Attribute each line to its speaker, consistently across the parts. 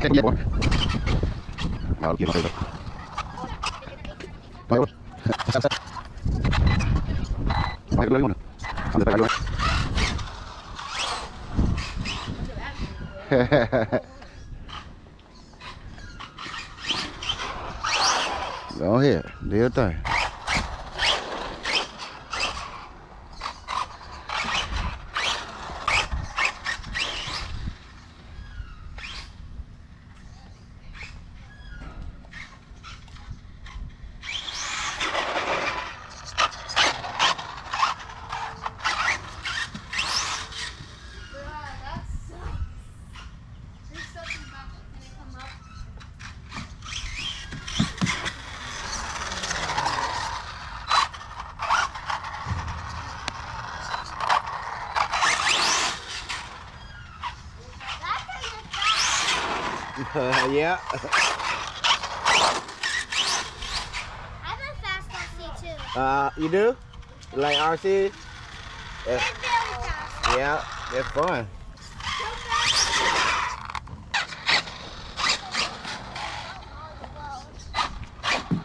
Speaker 1: Kan dia. Mau lagi
Speaker 2: mau. Mau. Sat sat. Mau lagi mana? Sampai pagi lagi. Đó hiểu, đĩa tay.
Speaker 1: yeah.
Speaker 2: I've been fast on C too.
Speaker 1: Uh, you do? You like RC?
Speaker 2: It's very fast.
Speaker 1: Yeah, it's fun.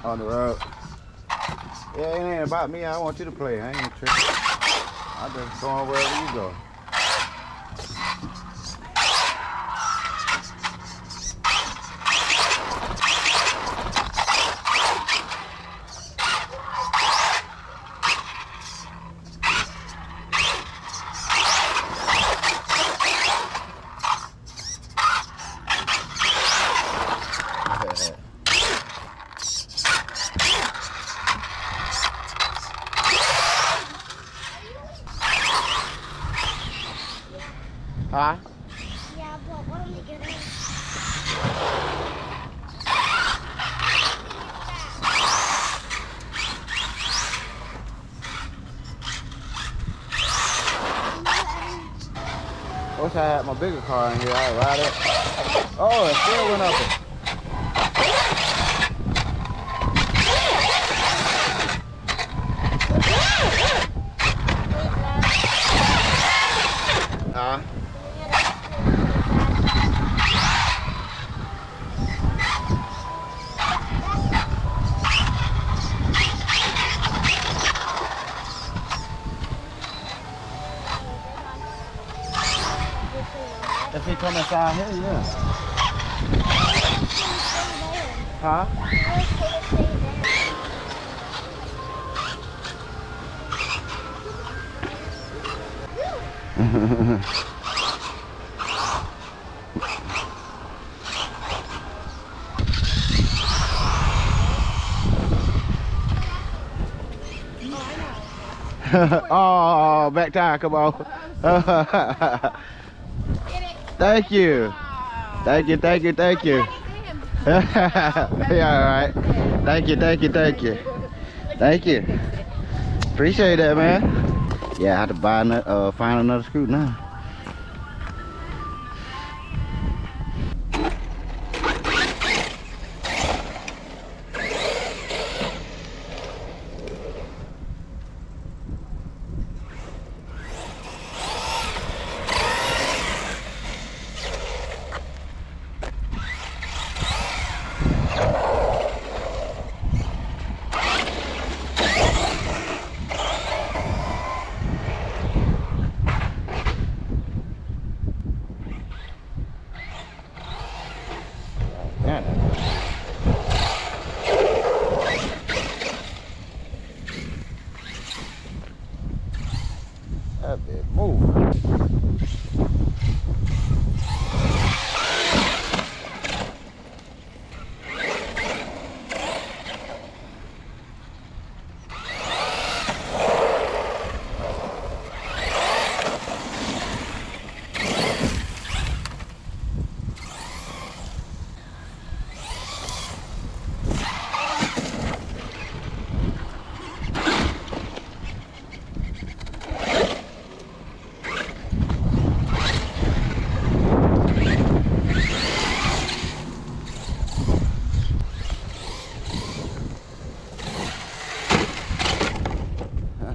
Speaker 1: On the road. Yeah, it ain't about me. I want you to play. I ain't tripping. I'm just going wherever you go.
Speaker 2: I
Speaker 1: had my bigger car in here. I'd ride it. Oh, it still went up. Huh? If he come inside here, yeah. Huh? oh, back tire, come on. thank you. Thank you, thank you, thank you. yeah, all right. Thank you, thank you, thank you. Thank you. Appreciate that, man. Yeah, I have to buy another, uh, find another screw now. Yeah. That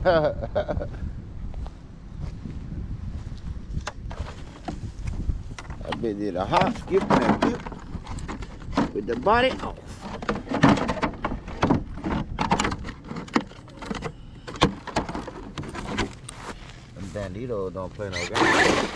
Speaker 1: that Bitch did a hop, skip, and a dip with the body off. Them don't play no games.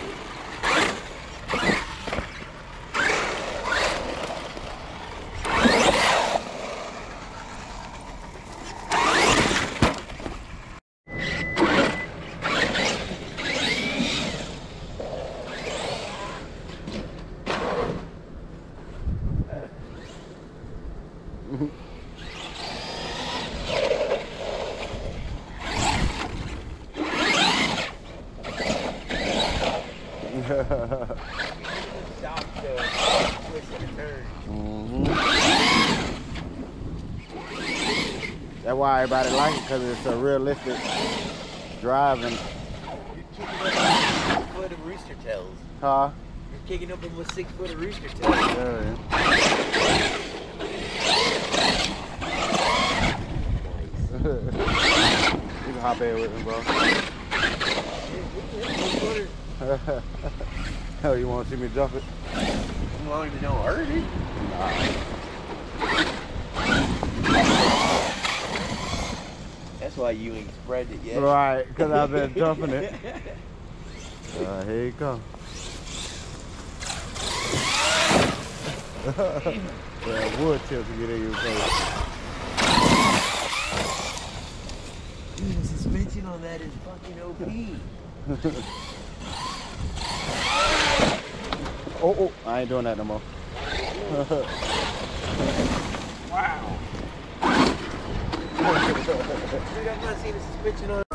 Speaker 1: That's why everybody like it because it's a realistic driving.
Speaker 3: You're kicking up six foot of rooster tails.
Speaker 1: Huh?
Speaker 3: You're kicking up almost six foot of rooster tails.
Speaker 1: Yeah. yeah. Nice. you can hop in with me, bro. Hell, oh, you want to see me jump it?
Speaker 3: As long as it don't hurt it. That's why you ain't spread it yet.
Speaker 1: Right, because I've been jumping it. Uh, here you go. yeah, wood to get in your face.
Speaker 3: Dude, the suspension on that is fucking OP.
Speaker 1: Oh, oh, I ain't doing that no more.
Speaker 3: Dude, I've not seen a suspension on